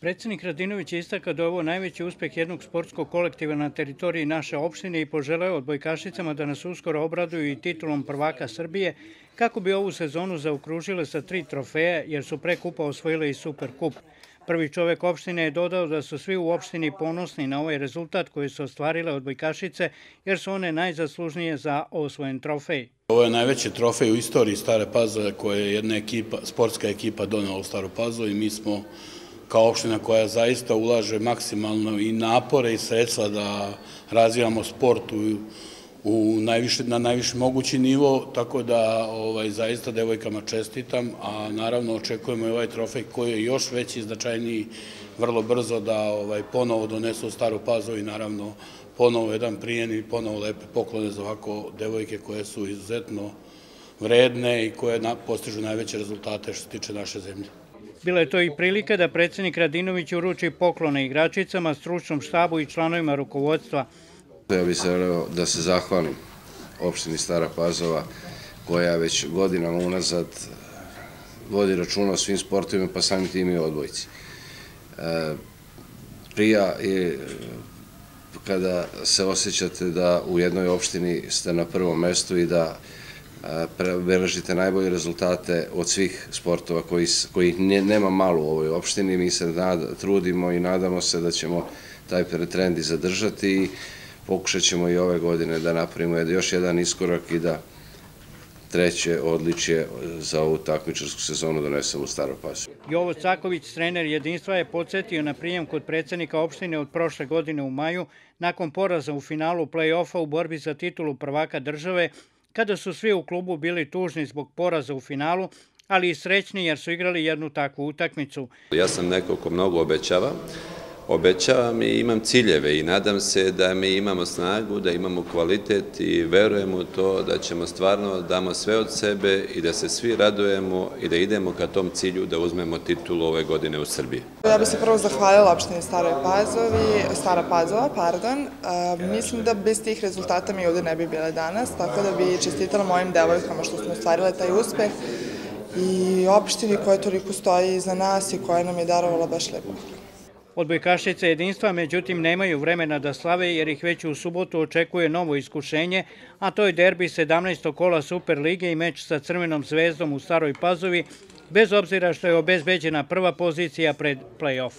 Predsednik Radinović je istakao da je ovo najveći uspeh jednog sportskog kolektiva na teritoriji naše opštine i poželeo odbojkašicama da nas uskoro obraduju i titulom prvaka Srbije, kako bi ovu sezonu zaokružile sa tri trofeje, jer su pre kupa osvojile i Super kup. Prvi čovek opštine je dodao da su svi u opštini ponosni na ovaj rezultat koji su ostvarile odbojkašice, jer su one najzaslužnije za osvojen trofej. Ovo je najveći trofej u istoriji Stare Pazove koje je jedna ekipa, sportska ekipa donela u Staru Pazovu i mi smo kao opština koja zaista ulaže maksimalno i napore i sredstva da razvijamo sport u, u najviše, na najviši mogući nivo, tako da ovaj, zaista devojkama čestitam, a naravno očekujemo i ovaj trofej koji je još veći i značajniji vrlo brzo da ovaj, ponovo donesu Staru Pazovu i naravno ponovo jedan prijen i ponovo lepe poklone za ovako devojke koje su izuzetno vredne i koje postižu najveće rezultate što se tiče naše zemlje. Bila je to i prilika da predsednik Radinović uruči poklone igračicama, stručnom štabu i članovima rukovodstva. Ja bih se da se zahvalim opštini Stara Pazova, koja već godinama unazad vodi računa o svim sportovima, pa samim tim i odbojci. E, prija je kada se osjećate da u jednoj opštini ste na prvom mestu i da beležite najbolje rezultate od svih sportova kojih nema malo u ovoj opštini. Mi se trudimo i nadamo se da ćemo taj trend i zadržati i pokušat ćemo i ove godine da napravimo još jedan iskorak i da treće odličje za ovu takmičarsku sezonu donesemo u Staro Pasu. Jovo Caković, trener jedinstva, je podsjetio na prijem kod predsednika opštine od prošle godine u maju, nakon poraza u finalu play-offa u borbi za titulu prvaka države, kada su svi u klubu bili tužni zbog poraza u finalu, ali i srećni jer su igrali jednu takvu utakmicu. Ja sam neko ko mnogo obećava, obećavam i imam ciljeve i nadam se da mi imamo snagu, da imamo kvalitet i verujem u to da ćemo stvarno damo sve od sebe i da se svi radujemo i da idemo ka tom cilju da uzmemo titulu ove godine u Srbiji. Ja bih se prvo zahvalila opštini Staroj Pazovi, Stara Pazova, pardon. mislim da bez tih rezultata mi ovde ne bi bile danas, tako da bi čestitala mojim devojkama što smo ostvarile taj uspeh i opštini koja toliko stoji iza nas i koja nam je darovala baš lepo. Odbojkašice jedinstva, međutim, nemaju vremena da slave jer ih već u subotu očekuje novo iskušenje, a to je derbi 17. kola Superlige i meč sa Crvenom zvezdom u Staroj Pazovi, bez obzira što je obezbeđena prva pozicija pred play-off.